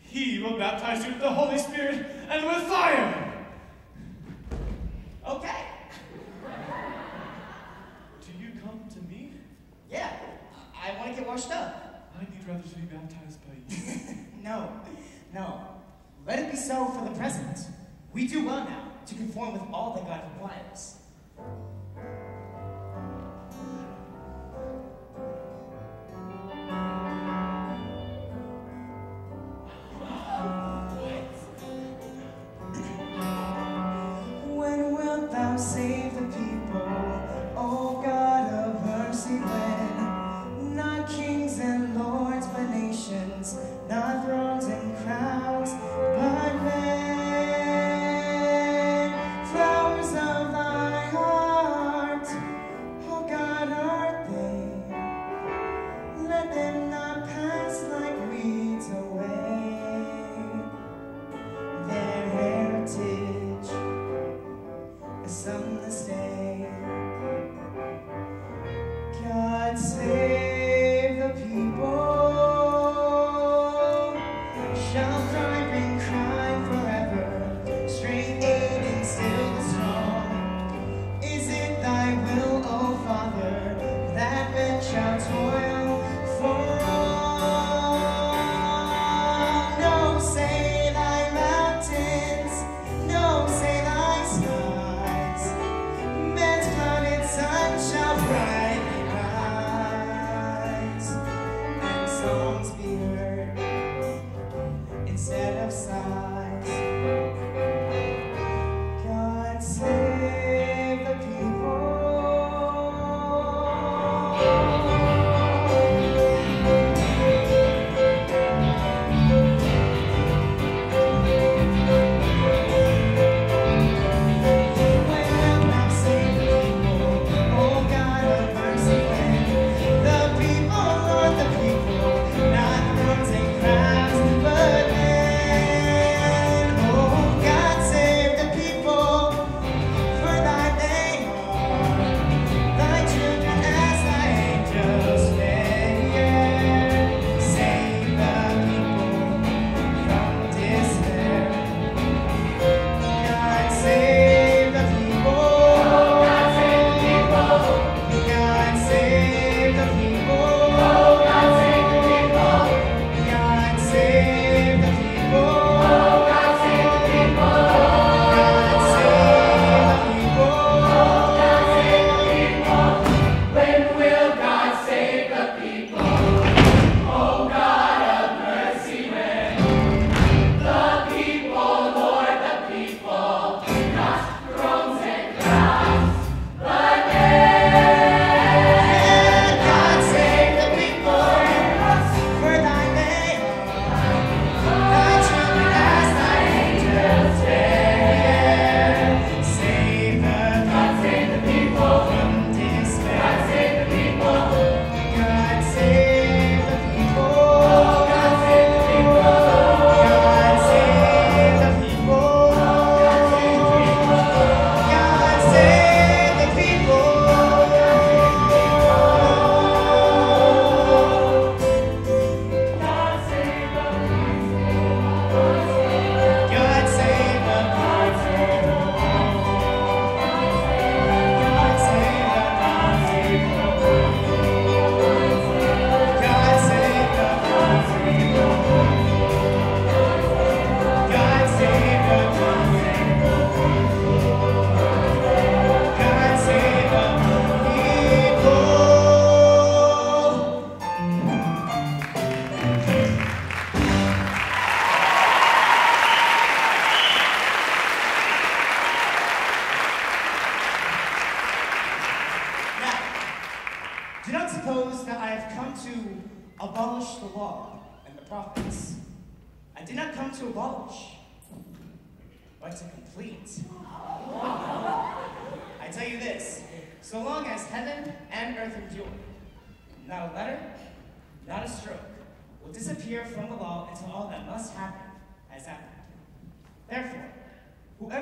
He will baptize you with the Holy Spirit and with fire. Okay. Do you come to me? Yeah, I want to get washed up. I need rather to be baptized by you. no, no. Let it be so for the present. We do well now to conform with all that God requires.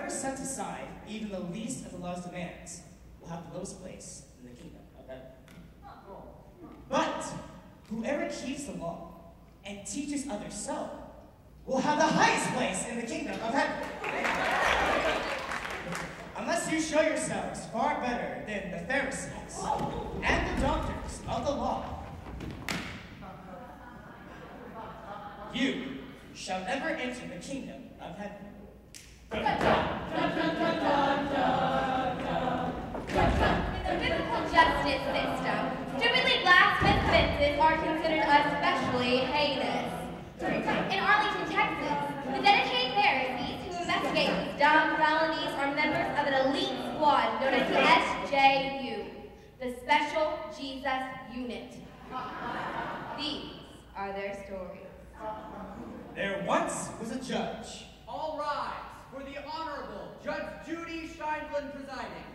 Whoever sets aside even the least of the law's demands will have the lowest place in the kingdom of heaven. But whoever keeps the law and teaches others so will have the highest place in the kingdom of heaven. Unless you show yourselves far better than the Pharisees and the doctors of the law, you shall never enter the kingdom of heaven. Justice system, stupidly blasphemous offenses are considered especially heinous. In Arlington, Texas, the dedicated Pharisees who investigate these dumb felonies are members of an elite squad known as the SJU, the Special Jesus Unit. These are their stories. There once was a judge. All rise for the Honorable Judge Judy Scheindlin presiding.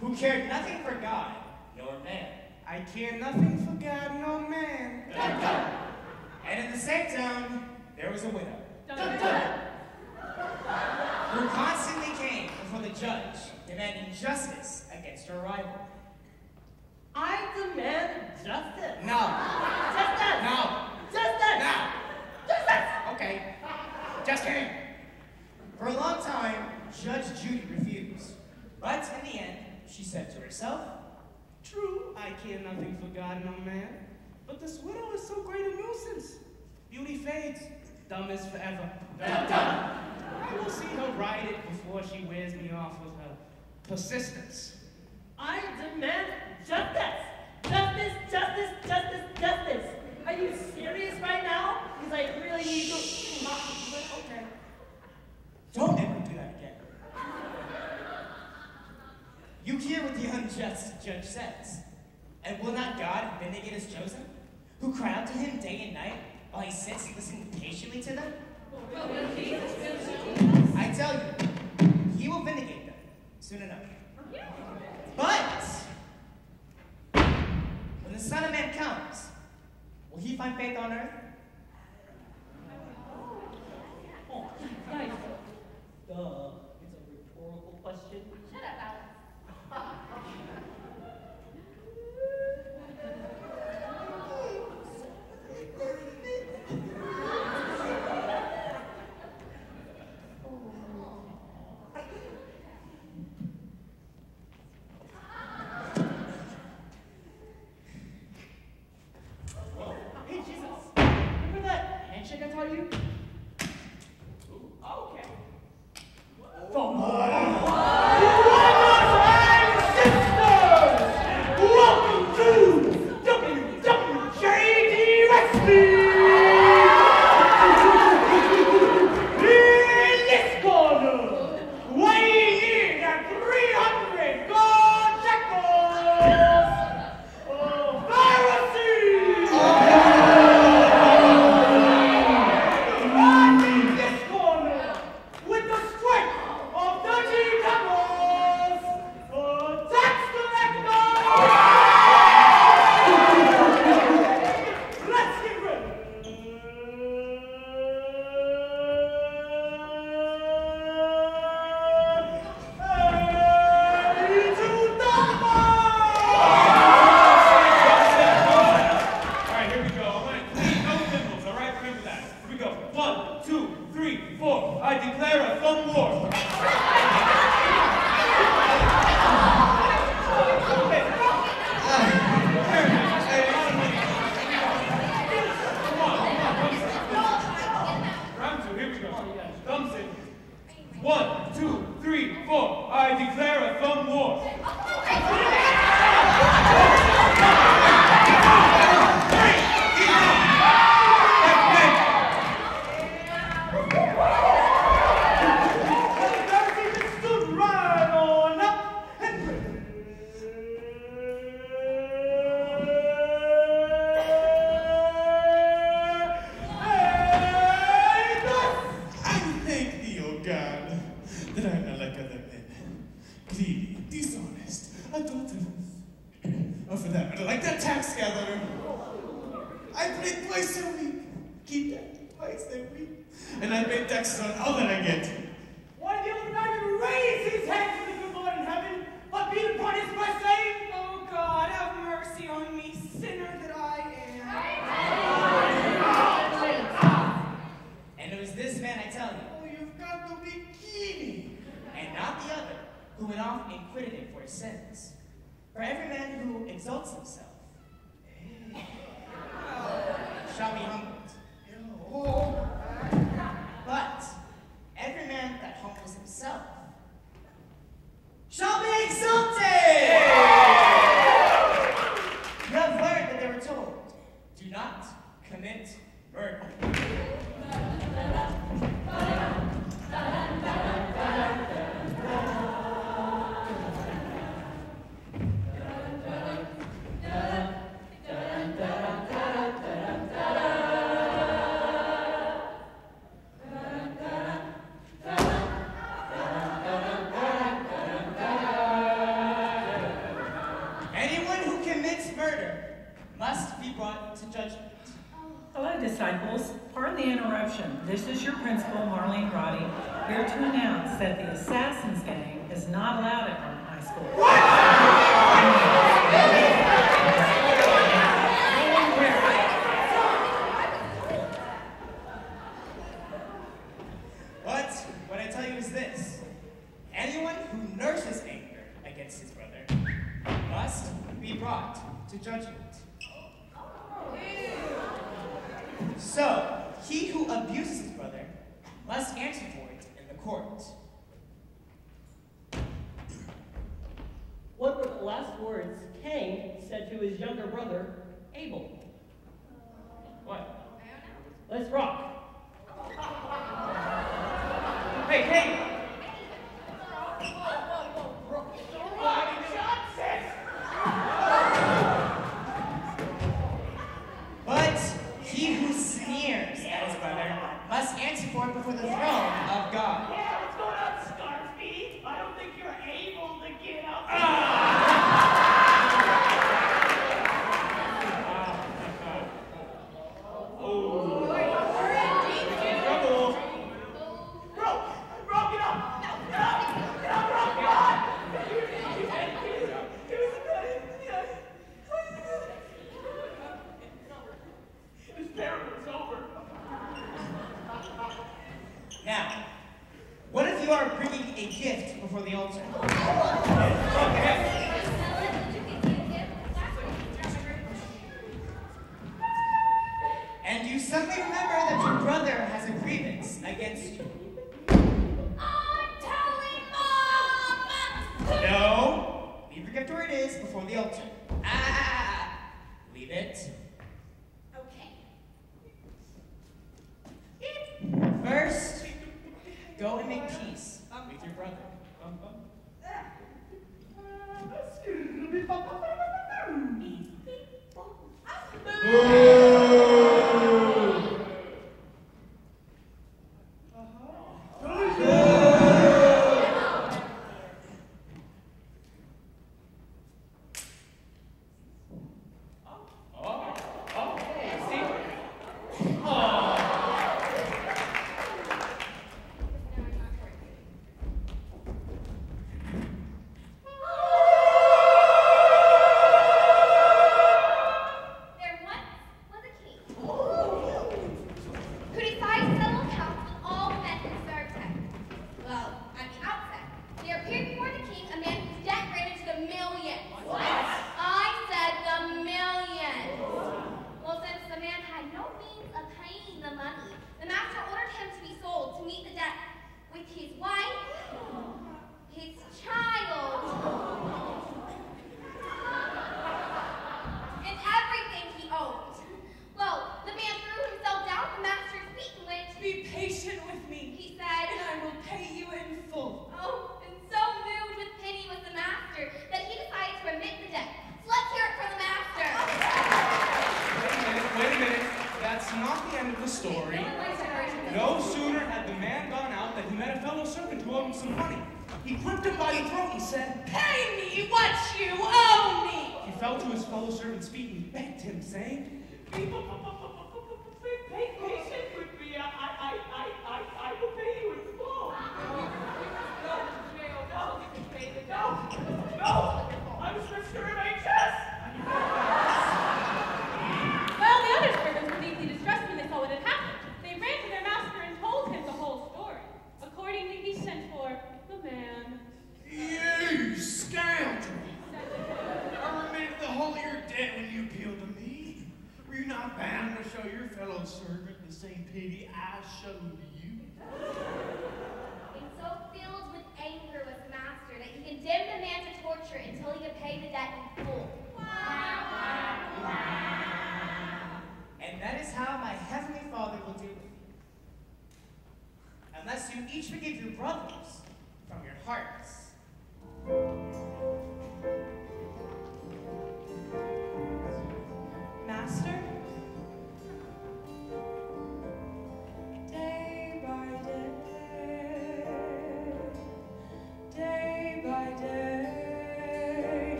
Who cared nothing for God nor man. I care nothing for God nor man. And in the same town, there was a widow. Who constantly came before the judge, demanding justice against her rival. I demand justice. No. Justice. No. Justice. No. Justice. Okay. Just kidding. For a long time, Judge Judy refused. But in the end, she said to herself, True, I care nothing for God nor man. But this widow is so great a nuisance. Beauty fades, dumb is forever. I will see her ride it before she wears me off with her persistence. I demand justice. Justice, justice, justice, justice. Are you serious right now? Because I really need to. Okay. Don't ever do that again. You hear what the unjust judge says. And will not God vindicate his chosen, who cry out to him day and night while he sits listening patiently to them? I tell you, he will vindicate them soon enough. But when the Son of Man comes, will he find faith on earth? 嗯 announce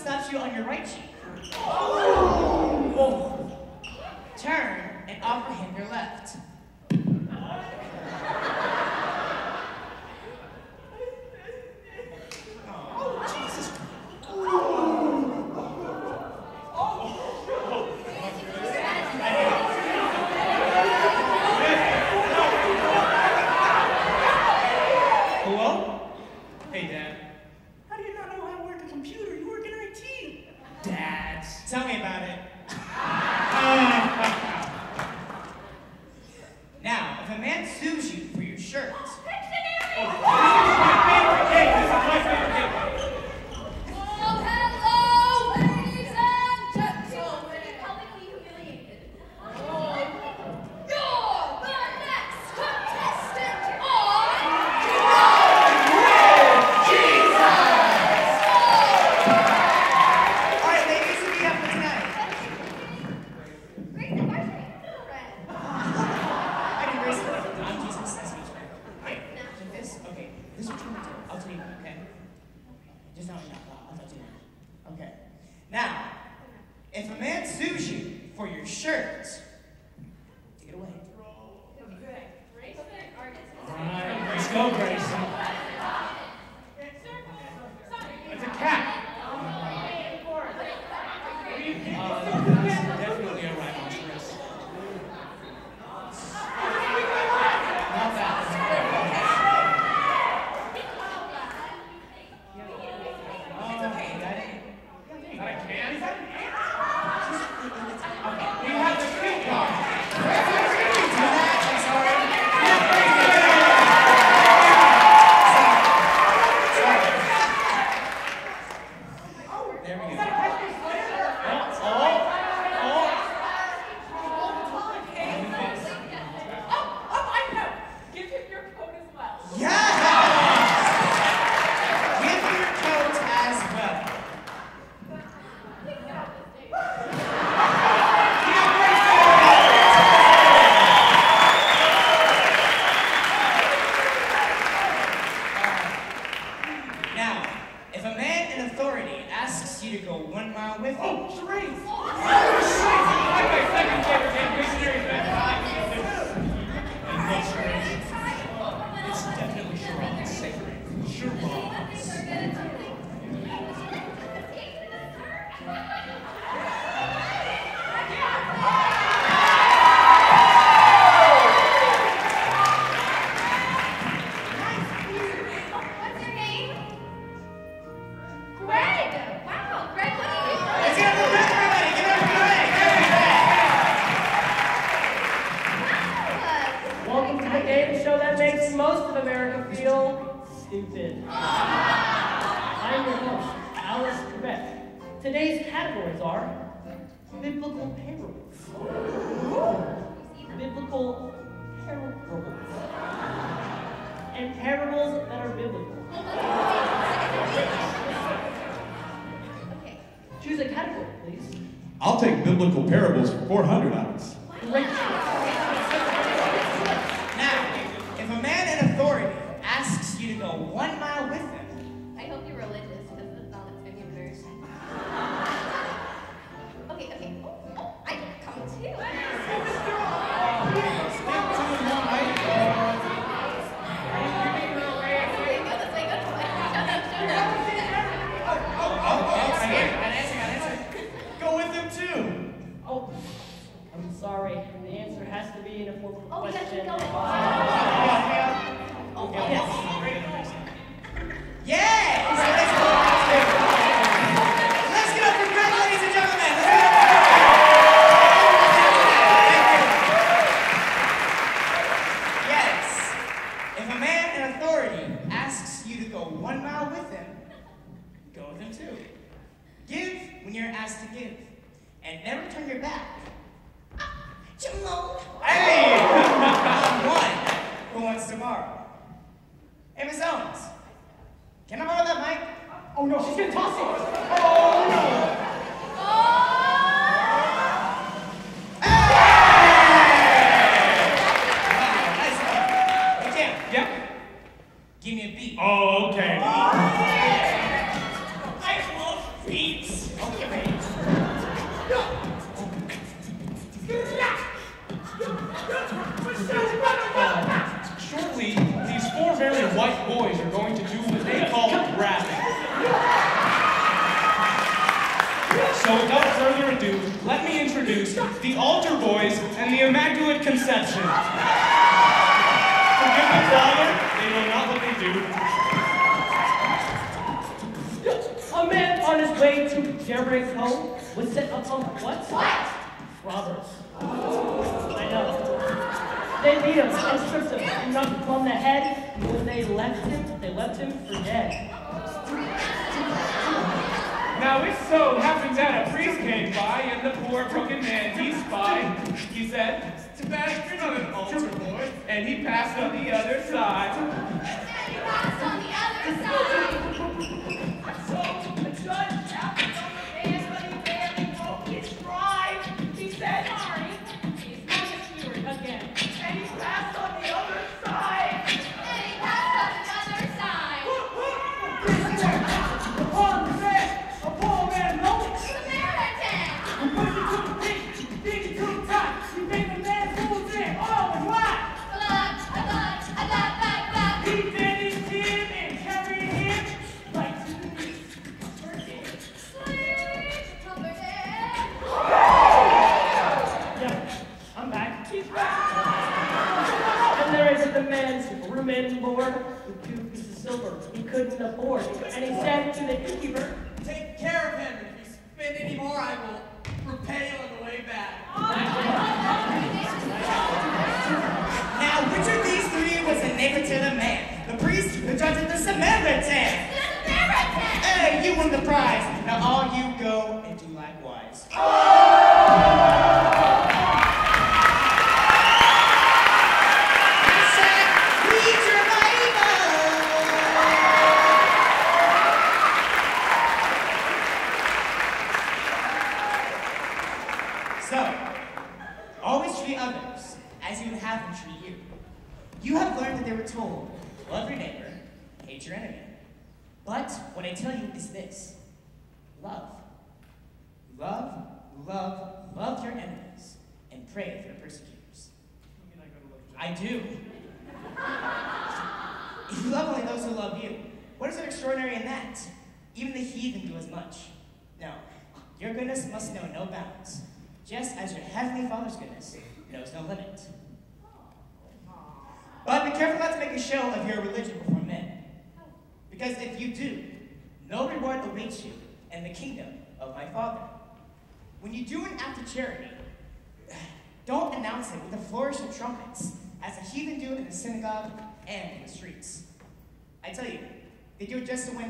slaps you on your right They beat him and stripped him and knocked him on the head. And when they left him, they left him for dead. Now it so happened that a priest came by, and the poor broken man he spied. He said, Tobacco, you're not an altar boy. And he passed on the other side. He passed on the other side.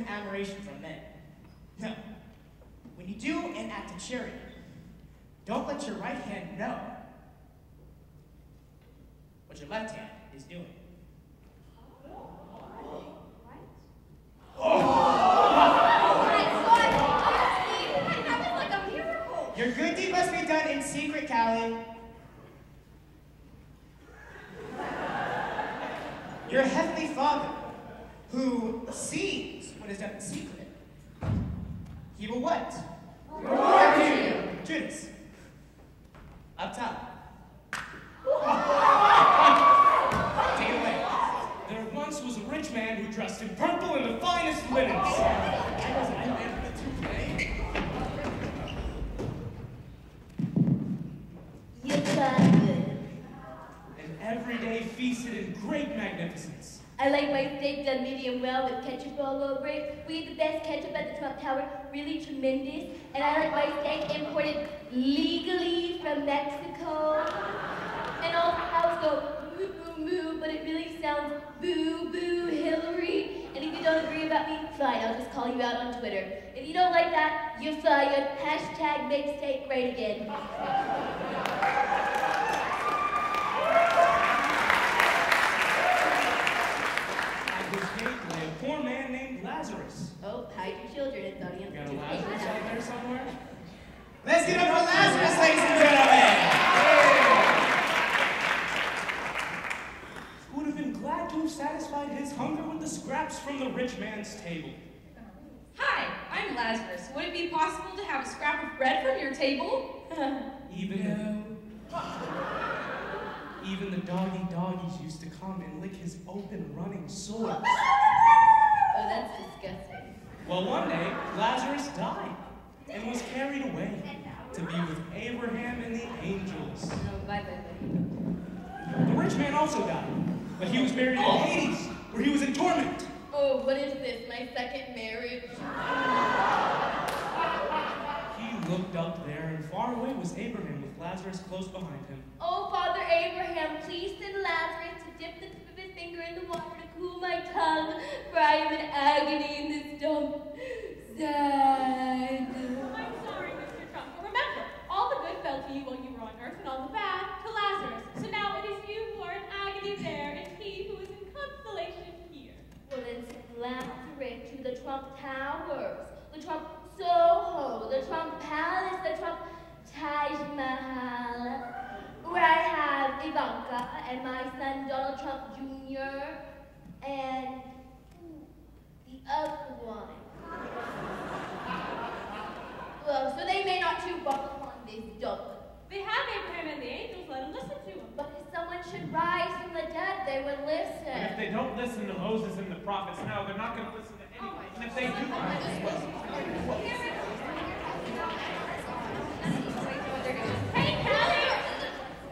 Win admiration from men. No. When you do an act of charity, don't let your right hand know what your left hand is doing. Your good deed must be done in secret, Callie. Your heavenly Father, who sees what is done in secret, he will what? Reward you. Judas. Up top. Take it away. There once was a rich man who dressed in purple in the finest linens. And every day feasted in great magnificence. I like my steak done medium well with ketchup all over it. We get the best ketchup at the Trump Tower, really tremendous. And I like my steak imported legally from Mexico. And all the cows go moo moo moo, but it really sounds boo boo Hillary. And if you don't agree about me, fine, I'll just call you out on Twitter. If you don't like that, you're fired. Hashtag make steak great again. At his gate lay a poor man named Lazarus. Oh, hide your children, it's audience. Got a Lazarus out there somewhere? Let's get up for Lazarus, ladies and gentlemen. Who would have been glad to have satisfied his hunger with the scraps from the rich man's table. Hi, I'm Lazarus. Would it be possible to have a scrap of bread from your table? Even even the doggy doggies used to come and lick his open running sores. Oh, that's disgusting. Well, one day, Lazarus died and was carried away to be with Abraham and the angels. Oh. The rich man also died, but he was buried in Hades, where he was in torment. Oh, what is this? My second marriage? He looked up there, and far away was Abraham with Lazarus close behind him. Oh, Father Abraham, please send Lazarus to dip the tip finger in the water to cool my tongue, for I am in agony in this dump. Sad. I'm sorry, Mr. Trump, but remember, all the good fell to you while you were on earth, and all the bad to Lazarus. So now it is you who are in agony there, and he who is in consolation here. Well, send Lazarus to the Trump Towers, the Trump Soho, the Trump Palace, the Trump Taj Mahal, where I have Ivanka and my son Donald Trump Jr. and the other one. Well, so they may not chew buckle upon this dump. They have Abraham and the angels, let him listen to him. But if someone should rise from the dead, they would listen. And if they don't listen to Moses and the prophets now, they're not going to listen to anyone. And if they do, Hey, Callie!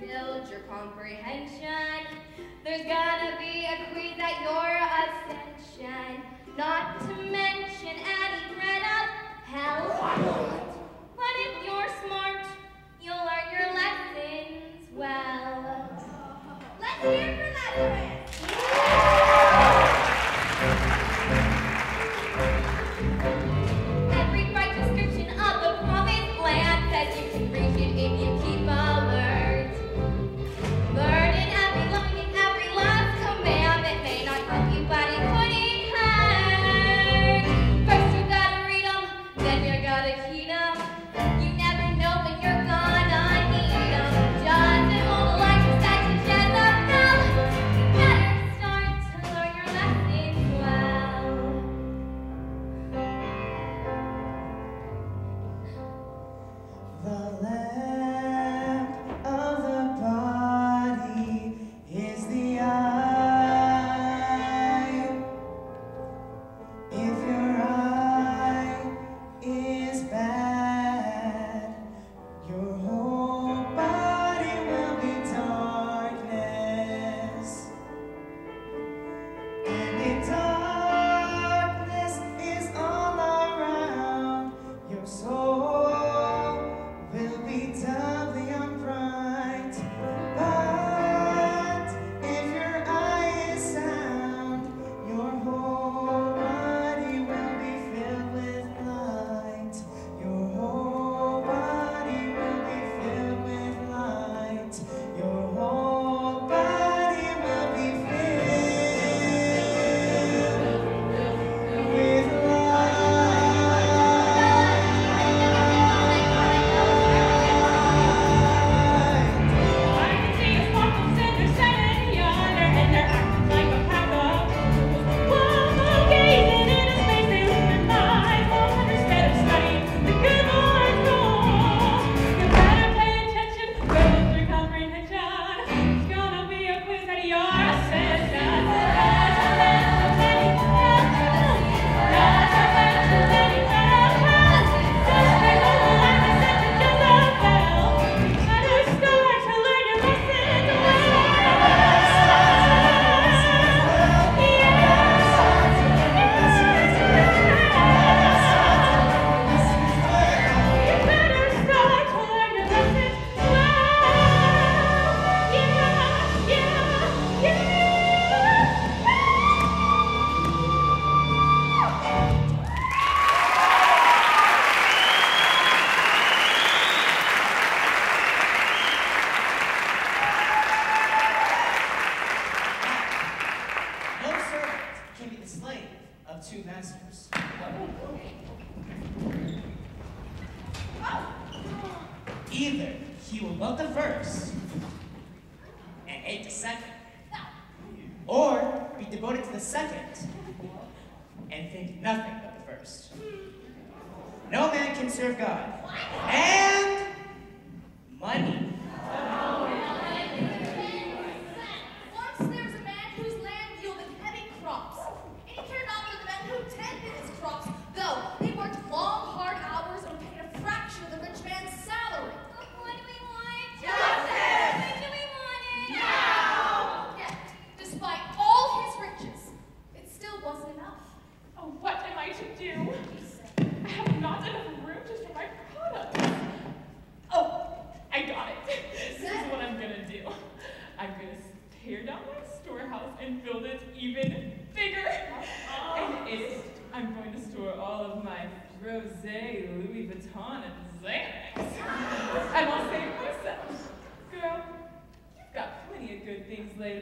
build your comprehension. There's gonna be a queen that your ascension, not to mention Annie threat of hell. But if you're smart, you'll learn your lessons well. Let's hear for that, Chris!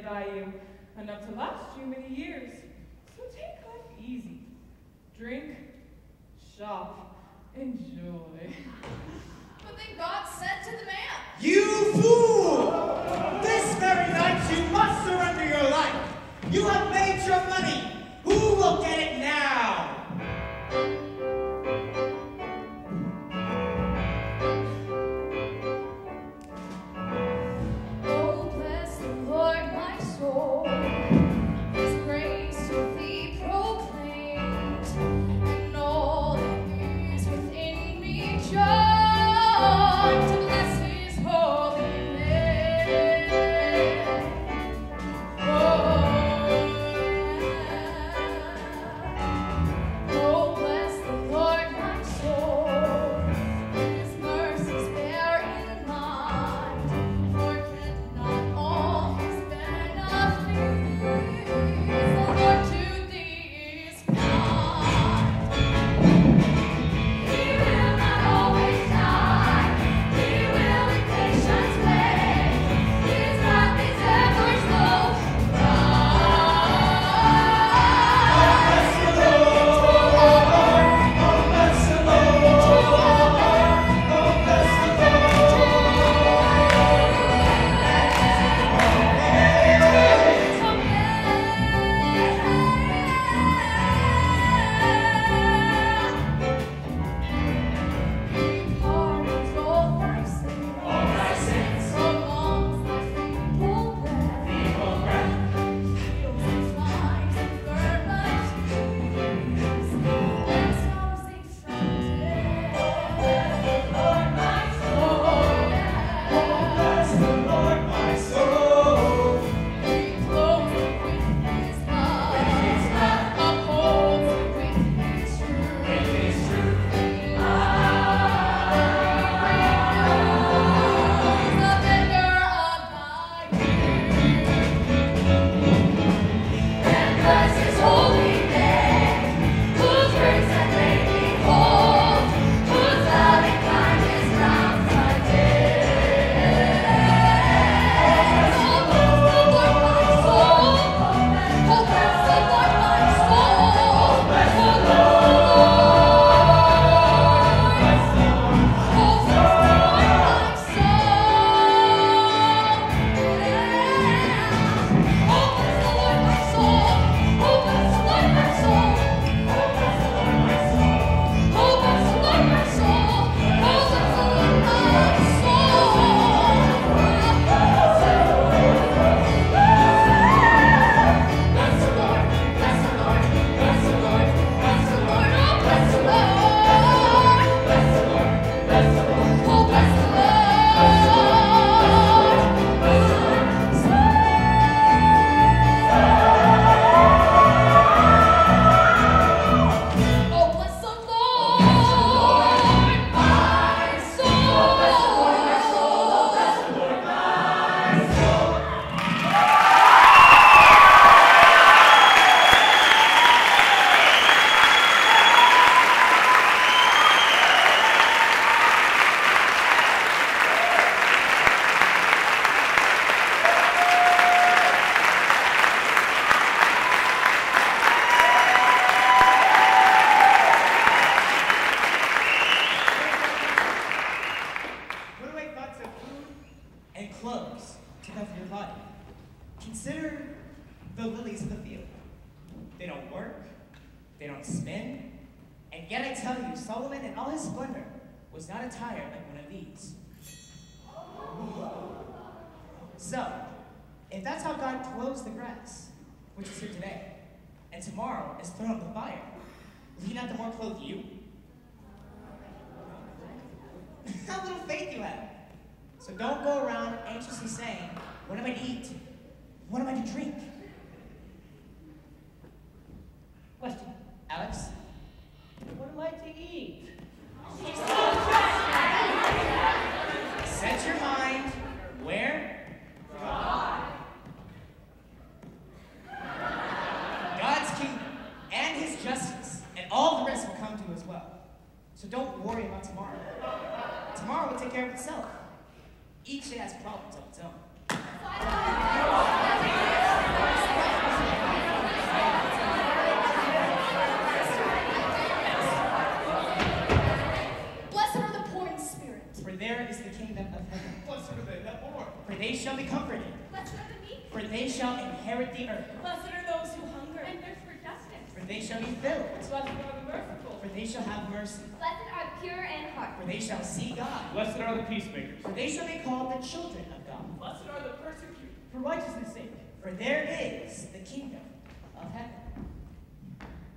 value, enough to last you many years. So take life easy. Drink, shop, enjoy. But then God said to the man, You fool! This very night you must surrender your life. You have made your money. Who will get it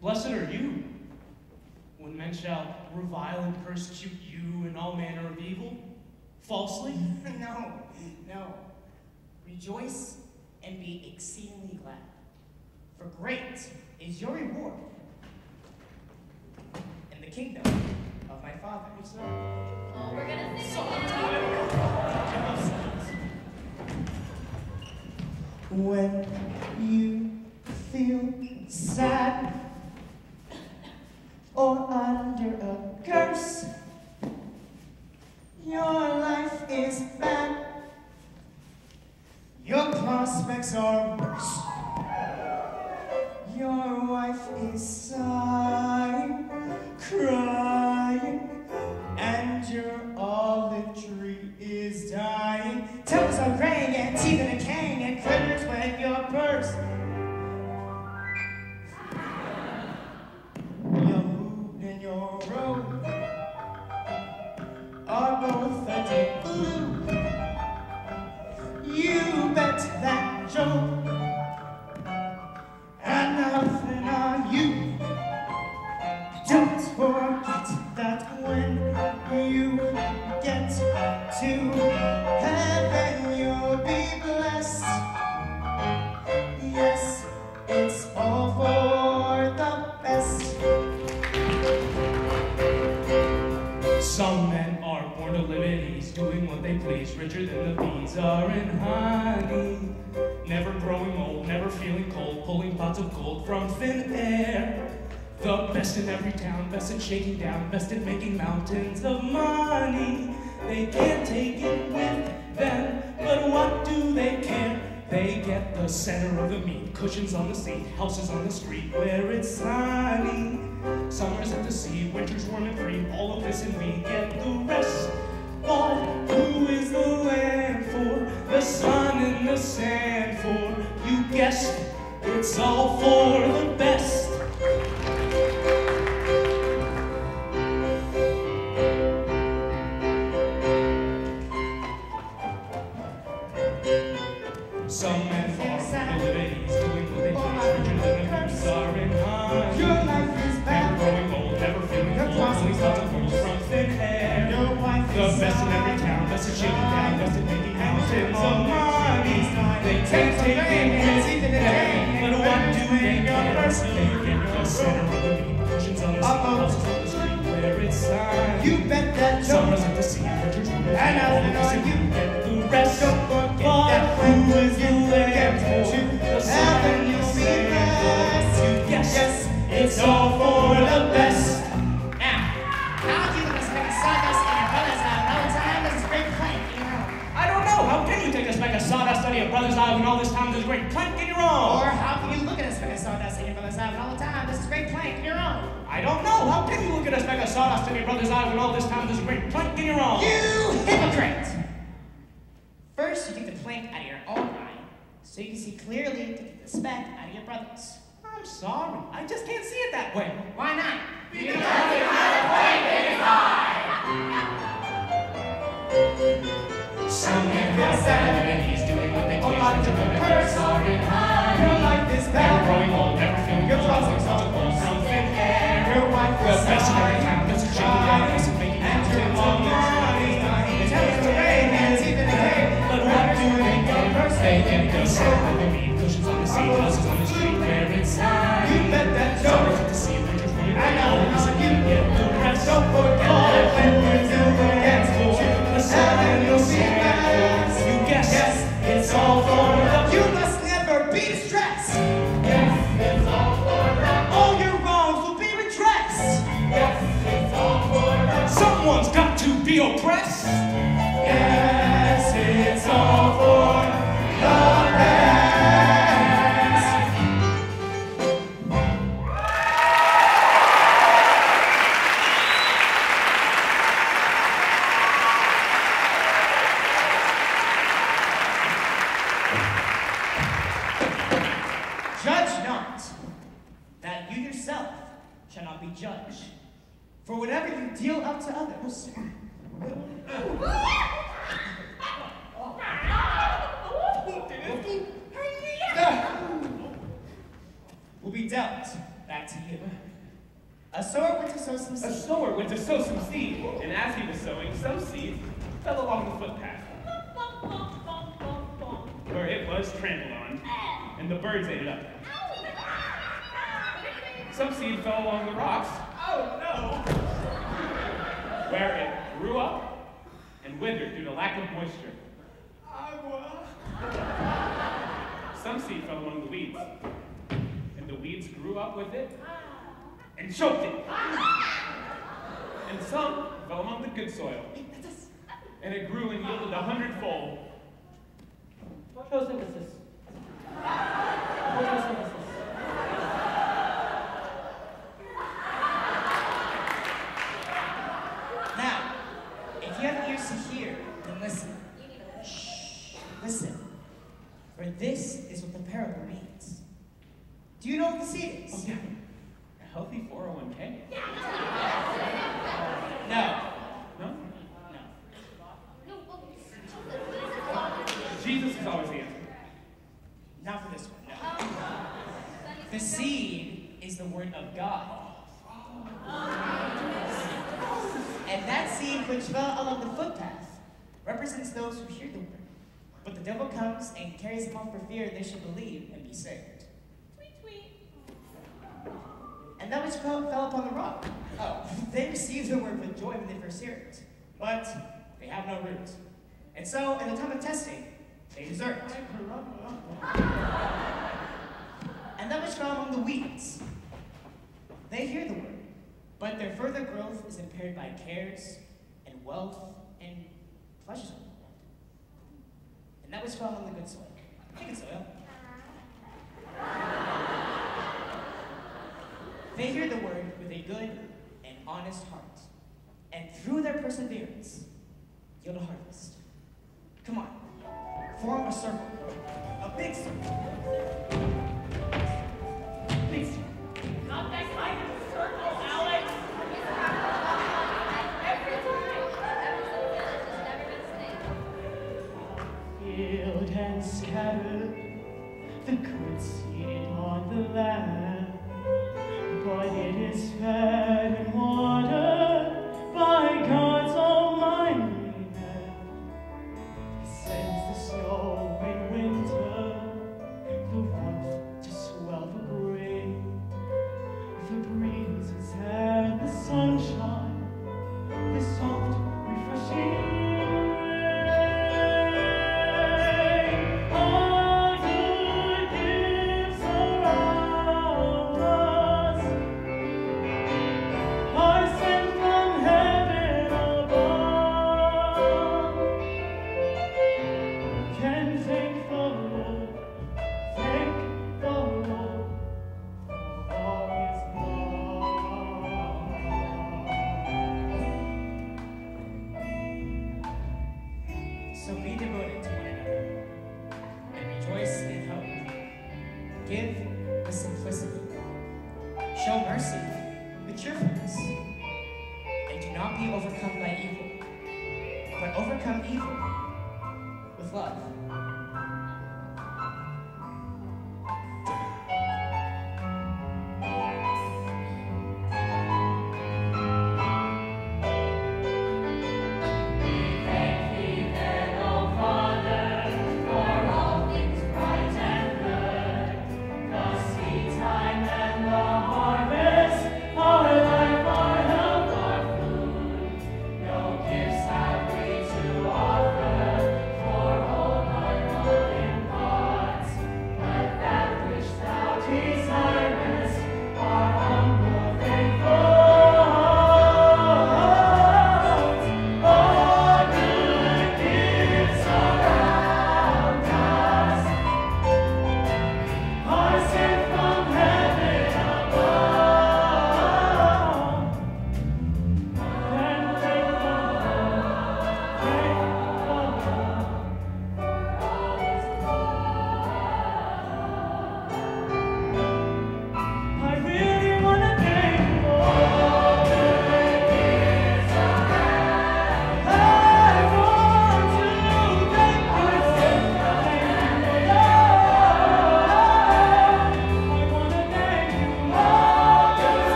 Blessed are you when men shall revile and persecute you in all manner of evil, falsely. no, no. Rejoice and be exceedingly glad. For great is your reward in the kingdom of my Father. Oh, we're gonna sing again. When you feel sad or under a curse, your life is bad, your prospects are worse. Your wife is sighing, crying, and your olive tree is dying. Toes are graying and teeth are decaying and critters wet your purse. Are both a blue. You bet that Joe and nothing are you. Don't forget that when you get to heaven, richer than the bees are in honey. Never growing old, never feeling cold, pulling pots of gold from thin air. The best in every town, best at shaking down, best at making mountains of money. They can't take it with them, but what do they care? They get the center of the meat, cushions on the seat, houses on the street where it's sunny. Summers at the sea, winters warm and free, all of this and we get the rest. But who is the land for? The sun and the sand for? You guessed it, it's all for the best. What do of the on the street where it's. You bet that sea, winters warm And cold, on you. get the rest. Don't forget that when you for? The you'll be Yes, it's all for Saw out of your brother's eyes, when all this time this is great plank in your own? Or how can you look at a speck of sawdust in your brother's eye when all the time this is great plank in your own? I don't know. How can you look at a speck of sawdust in your brother's eye when all this time there's a great plank in your own? You hypocrite! First, you take the plank out of your own eye so you can see clearly to get the speck out of your brother's. I'm sorry. I just can't see it that way. Why not? Because you have a plank in his eye! Singing his and he's doing what they do. Oh, to the curse are in high. Your life is bad. You're growing old, everything you're crossing some old something there. Your wife will sigh. The best of happens, shaking the eyes and making and your mom is crying. It tells the rain and even the day. But what do they go first? They get the show. They leave cushions on the seat, houses on the street where it's nice. You bet that no. Sorry to see that you're 20. I know, you get the rest. Don't forget that when we're doing oppressed. Yes, it's all will be dealt back to you. A sower went to sow some A seed. sower went to sow some seed, and as he was sowing, some seed fell along the footpath, where it was trampled on, and the birds ate it up. Some seed fell along the rocks, oh no, where it grew up and withered due to lack of moisture. Some seed fell among the weeds, and the weeds grew up with it and choked it. And some fell among the good soil, and it grew and yielded a hundredfold. Photosynthesis. Photosynthesis. Now, if you have ears to hear, then listen. Shh, listen. For this is what the parable means. Do you know what the seed is? Oh, yeah. A healthy 401k? Yeah. No. No? No. Jesus is always the answer. Not for this one, no. The seed is the word of God. And that seed which fell along the footpath represents those who hear the word. But the devil comes and carries them off for fear they should believe and be saved. And that which fell, fell upon the rock. Oh, they receive the word with joy when they first hear it. But they have no root. And so, in the time of testing, they desert. And that which fell among the weeds. They hear the word, but their further growth is impaired by cares and wealth and pleasures of the world. And that which fell among the good soil. Good soil. They hear the word with a good and honest heart, and through their perseverance, yield a harvest. Come on, form a circle, a big circle. Big circle. Not that kind of circle, Alex. Every time. Every time. This has never been the. Field and scattered the good seed on the land, but it not be overcome by evil, but overcome evil with love.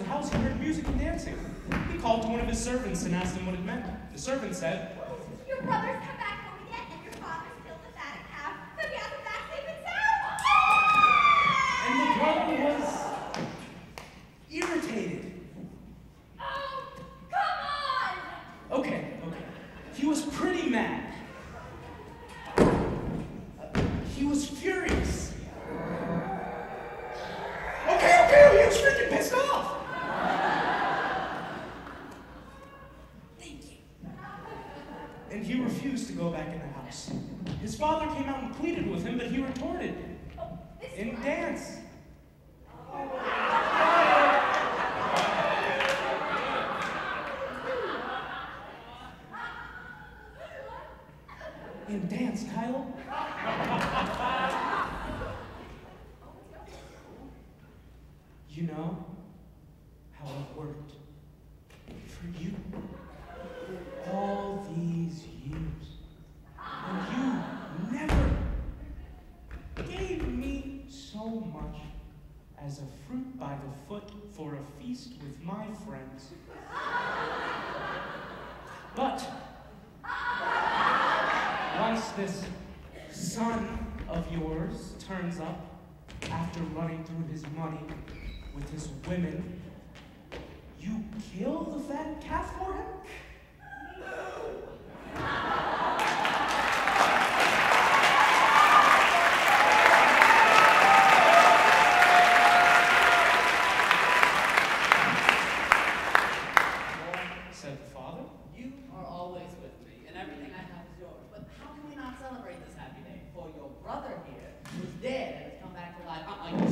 the house, he heard music and dancing. He called to one of his servants and asked him what it meant. The servant said, for a feast with my friends. But once this son of yours turns up after running through his money with his women, you kill the fat calf for him? No! your brother here was dead and has come back to life.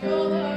your love.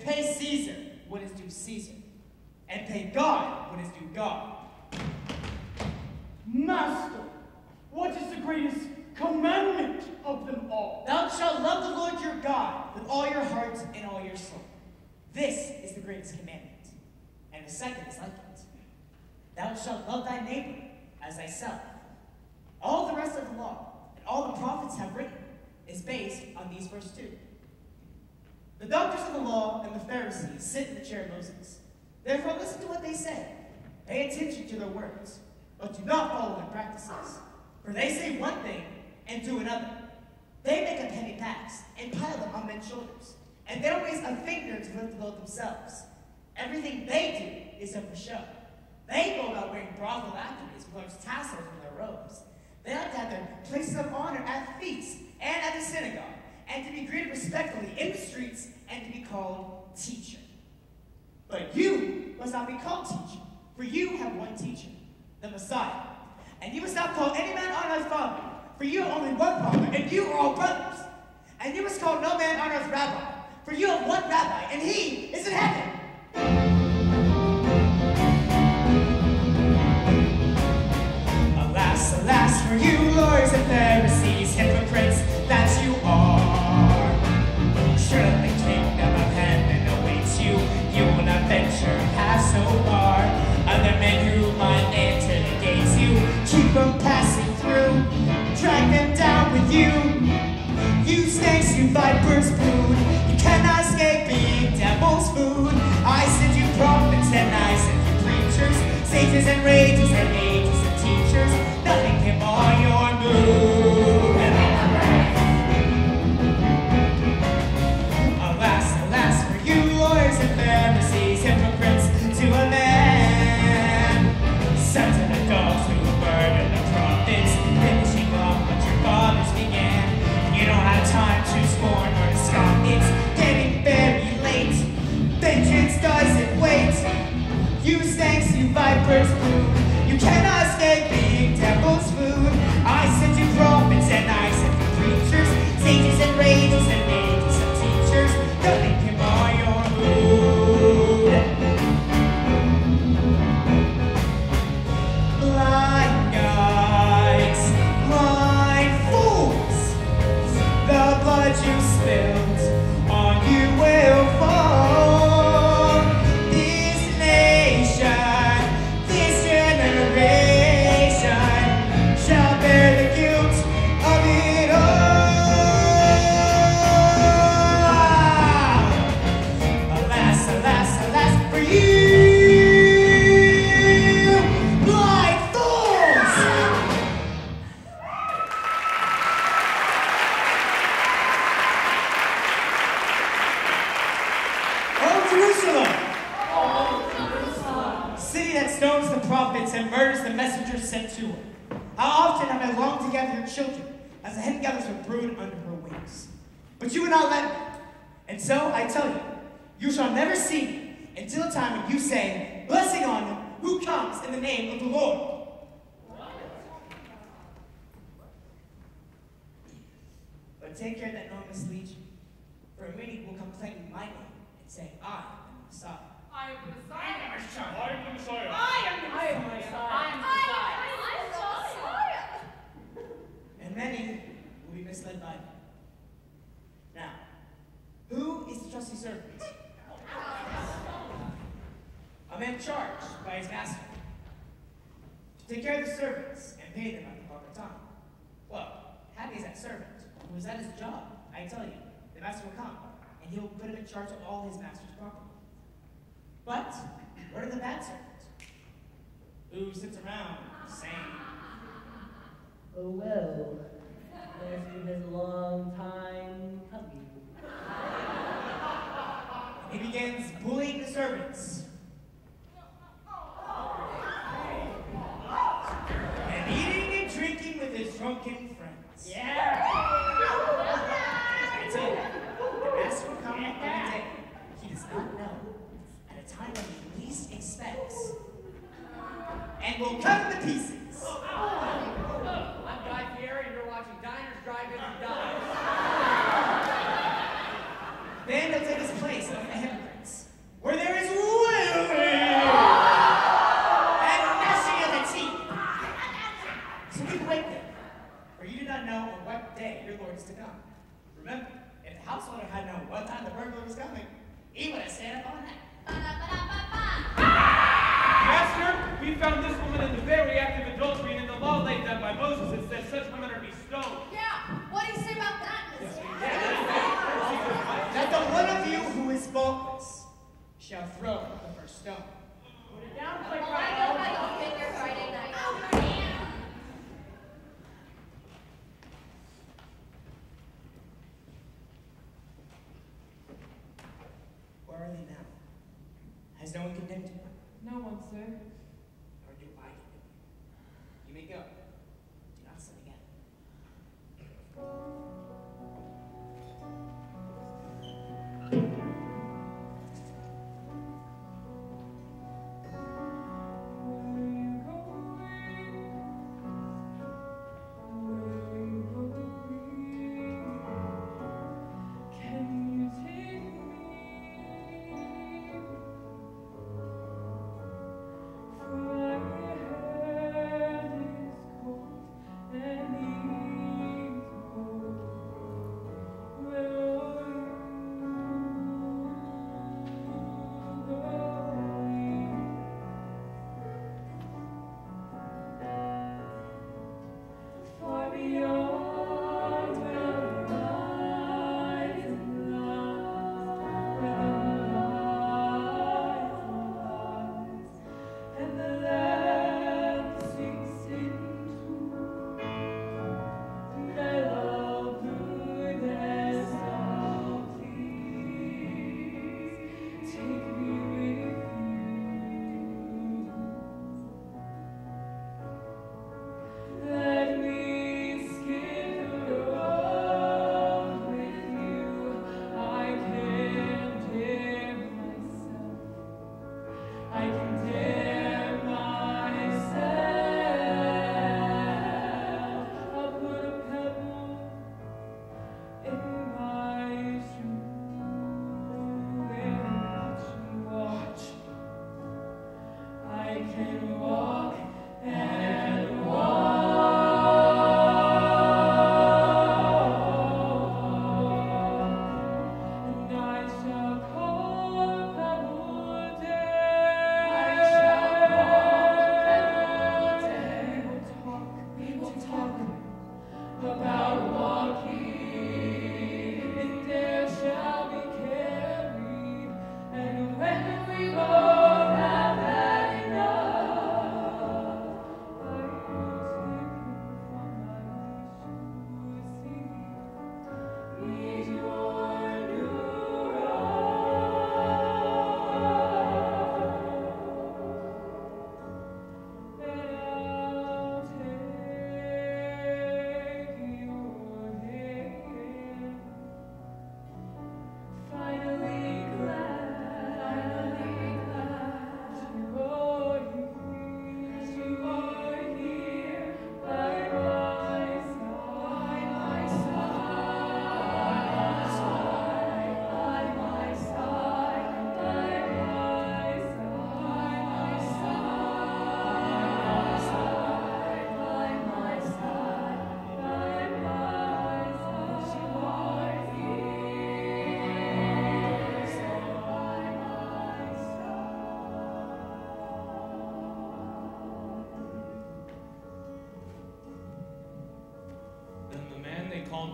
Pace. at feasts and at the synagogue, and to be greeted respectfully in the streets, and to be called teacher. But you must not be called teacher, for you have one teacher, the Messiah. And you must not call any man on earth father, for you have only one father, and you are all brothers. And you must call no man on earth rabbi, for you have one rabbi, and he is in heaven. alas, alas for you, lawyers and Pharisees. you. You snakes, you vipers, food. You cannot escape being devil's food. I send you prophets and I send you preachers, sages and rages and angels. You cannot messengers sent to her. How often have I longed to gather your children, as a hen gathers her brood under her wings. But you would not let me. And so I tell you, you shall never see me until the time when you say, Blessing on him who comes in the name of the Lord. But take care that no one misleads you. For many will come claiming my name and say, I am the Messiah. I am the Messiah. I am the Messiah. I am the I am Messiah. Messiah. I am the Messiah. And many will be misled by them. Now, who is the trusty servant? A man charged by his master to take care of the servants and pay them at the proper time. Well, happy is that servant who is at his job. I tell you, the master will come, and he will put him in charge of all his master's property. But what are the bad servants? Who sits around saying, Oh well, master has a long time coming. He begins bullying the servants. And eating and drinking with his drunken friends. Yeah! I tell you, the master will come on a day he does not know, at a time when he least expects, and will cut to pieces. I'm Guy Fieri, and you're watching Diners, Drive-Ins, and Dives. Then he'll take his place among the hypocrites, where there is wailing and gnashing of the teeth. So keep awake then, for you do not know on what day your Lord is to come. Remember, if the householder had known what time the burglar was coming, he would have stayed up all night. Master, we found this woman in the very act of adultery, and in the law laid down by Moses, it says such women are to be stoned. Yeah, what do you say about that, mister? That the one of you who is faultless shall throw the first stone. Well, oh, I know how you spend your Friday night. Where are they now? Has no one condemned you? No one, sir. Nor do I condemn you. You may go. Do not sin again.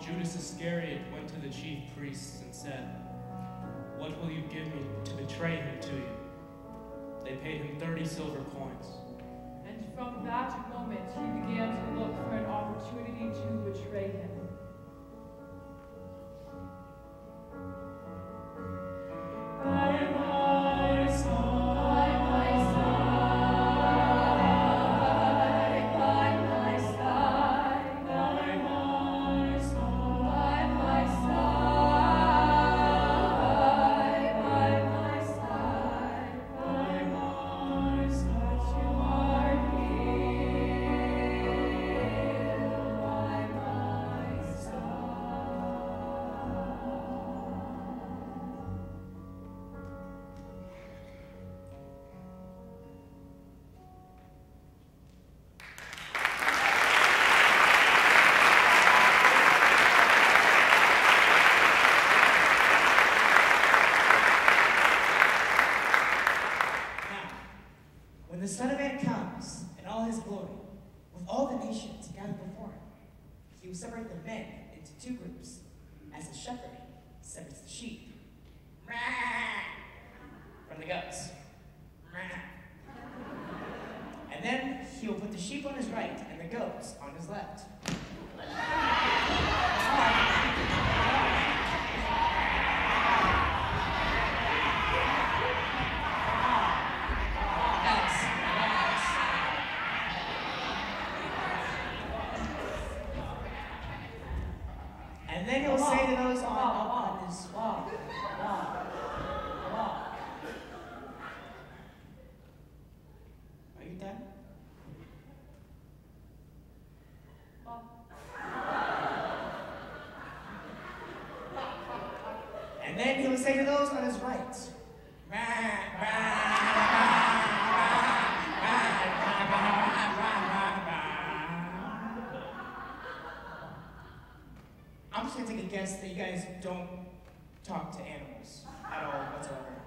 Judas Iscariot went to the chief priests and said, What will you give me to betray him to you? They paid him 30 silver When the Son of Man comes in all his glory, with all the nations gathered before him, he will separate the men into two groups, as a shepherd separates the sheep from the goats. And then he will put the sheep on his right and the goats on his left. guys don't talk to animals at all whatsoever.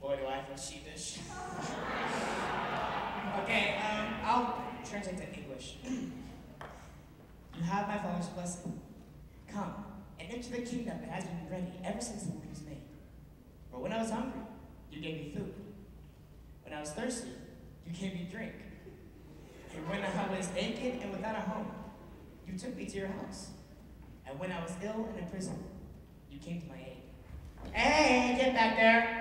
Boy, do I feel sheepish. okay, um, I'll translate to English. you have my father's blessing. Come and enter the kingdom that has been ready ever since when I was ill and in prison, you came to my aid. Hey, get back there.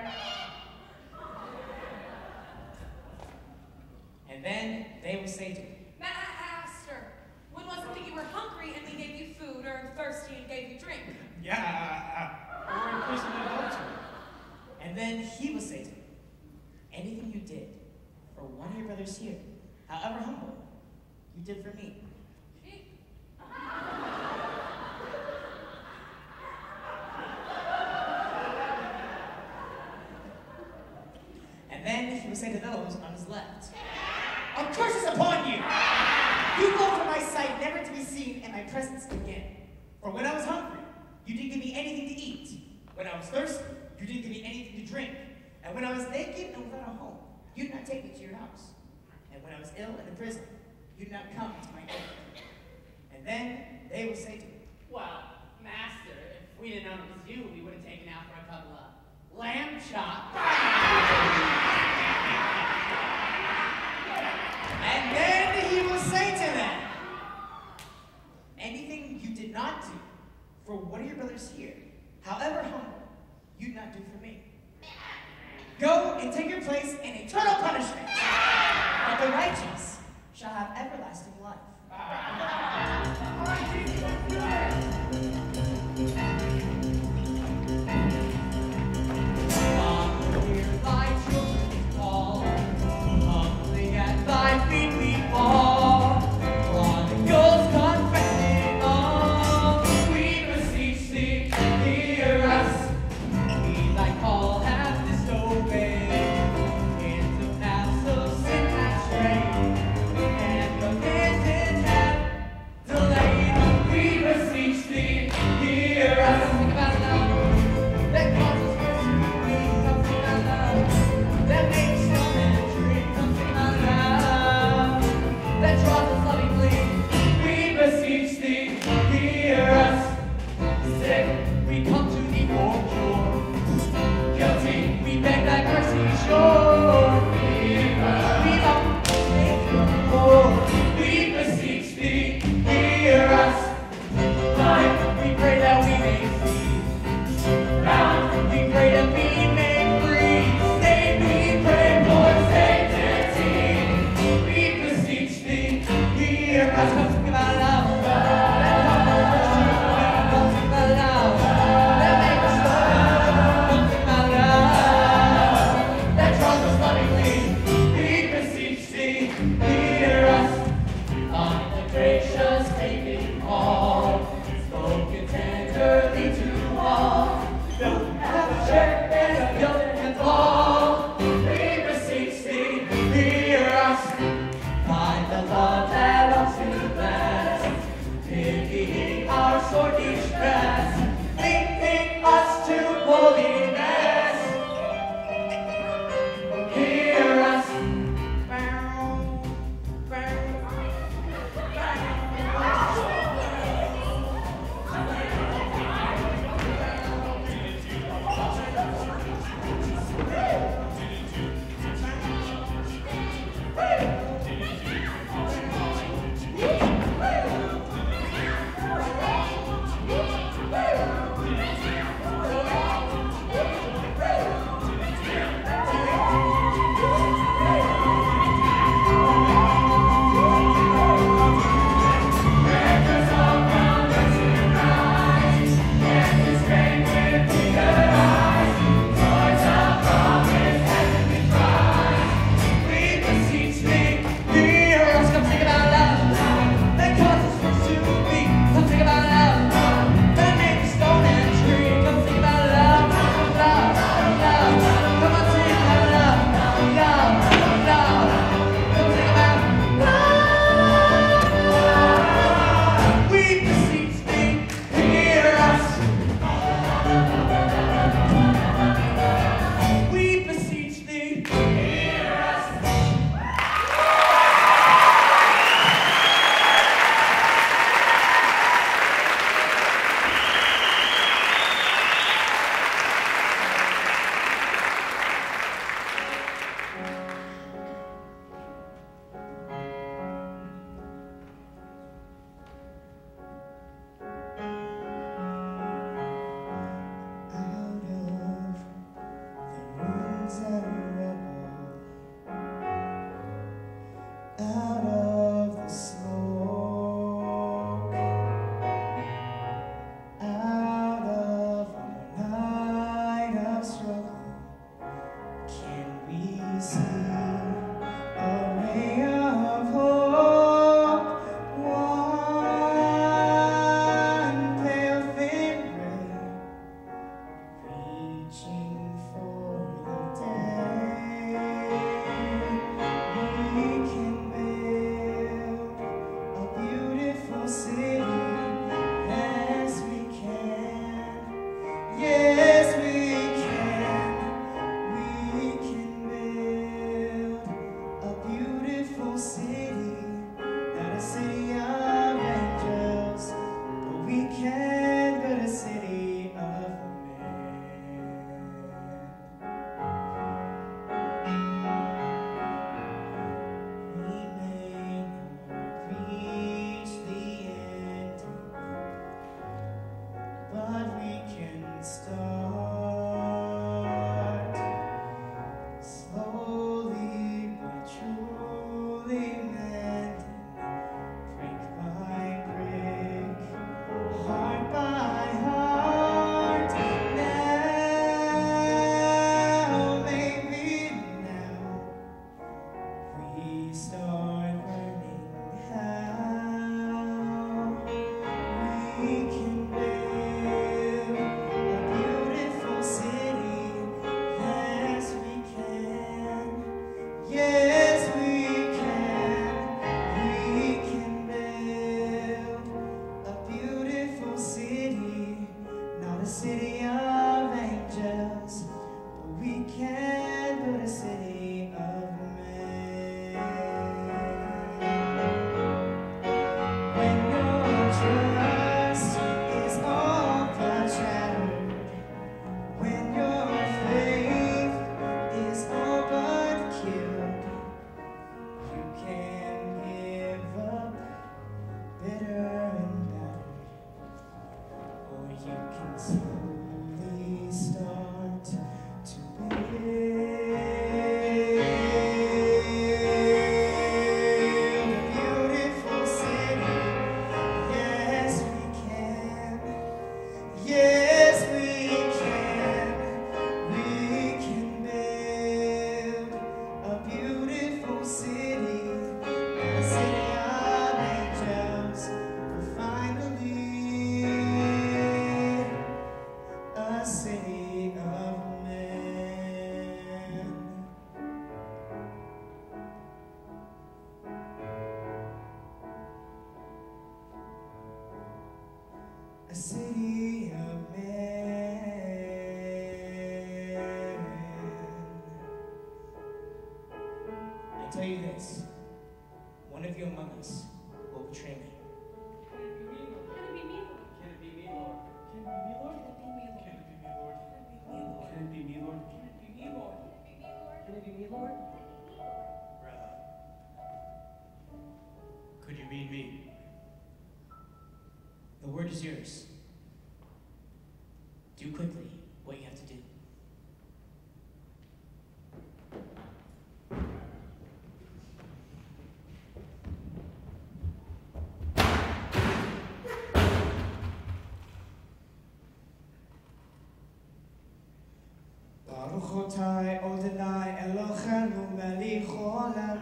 אוחותיי, אוזניי, אלוהינו מליך עולם,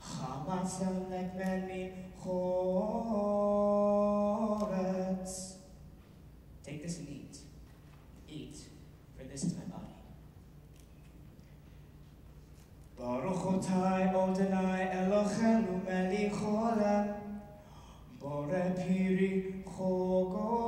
חמסנק מני חורץ. Take this and eat. Eat, for this is my body. ברוך אותי, אוזניי, אלוהינו מליך עולם, בורא פירי חוגו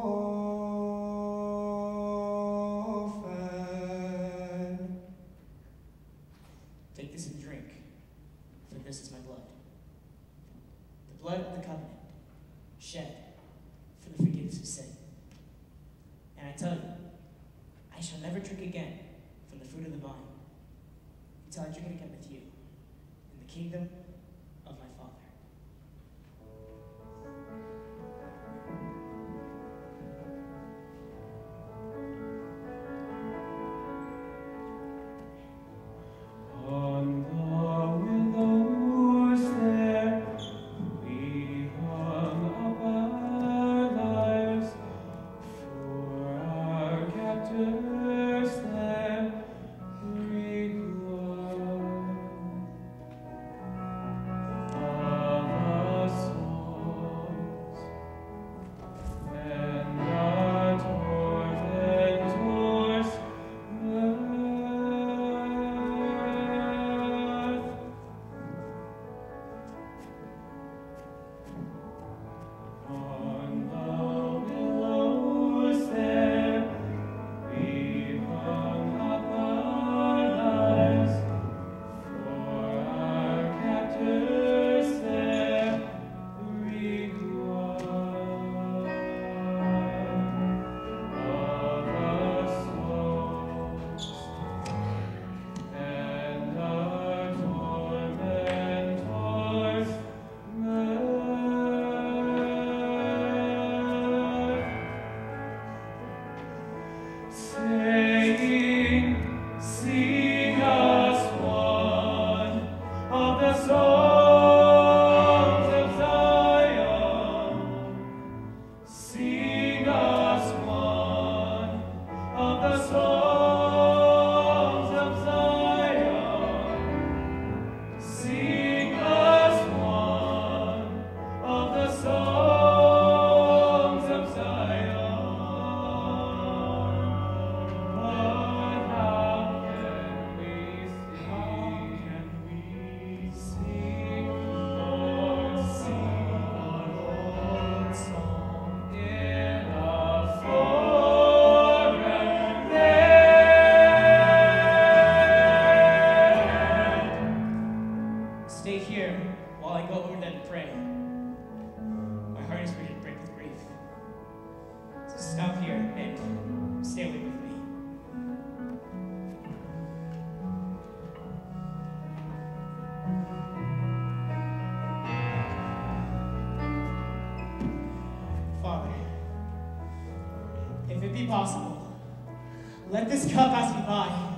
Let this cup pass me by.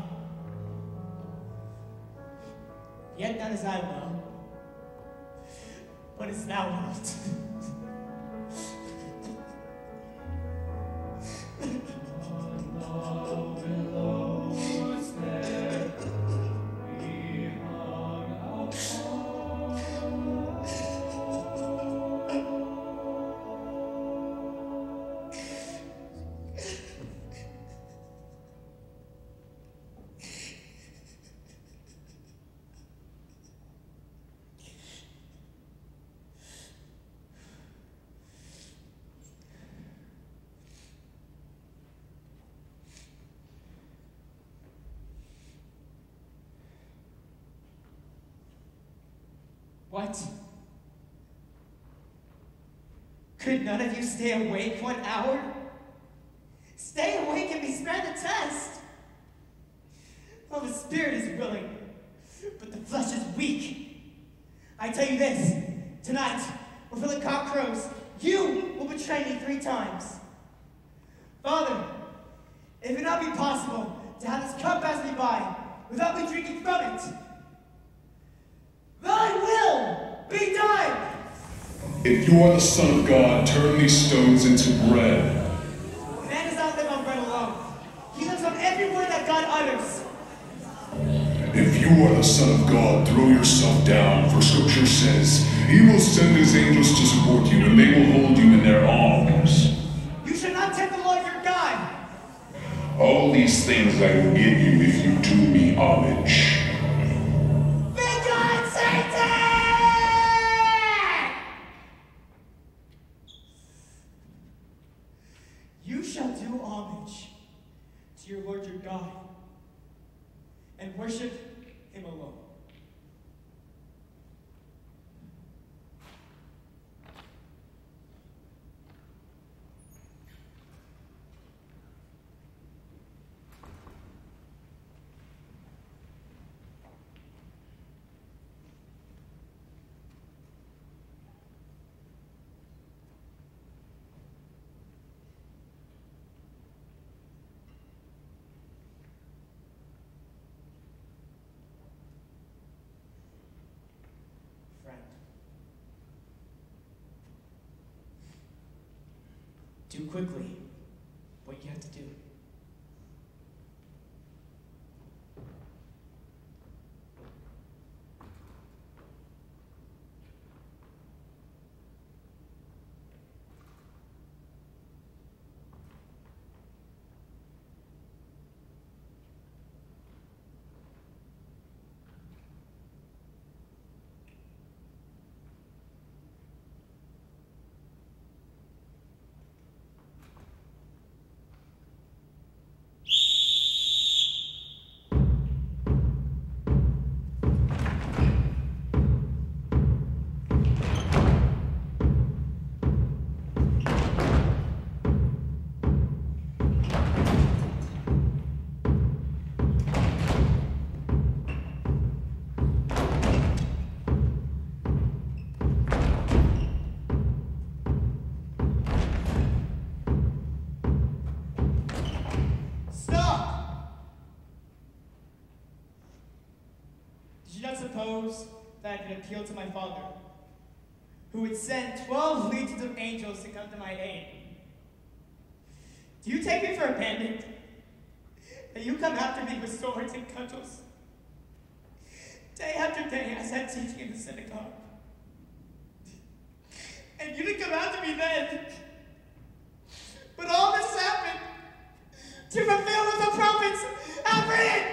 Yet not as I will, but as thou wilt. none of you stay awake one hour? Do quickly what you have to do. Suppose that I could appeal to my Father, who would send 12 legions of angels to come to my aid? Do you take me for a bandit? That you come after me with swords and cudgels? Day after day I sat teaching in the synagogue. And you didn't come after me then. But all this happened to fulfill what the prophets have written.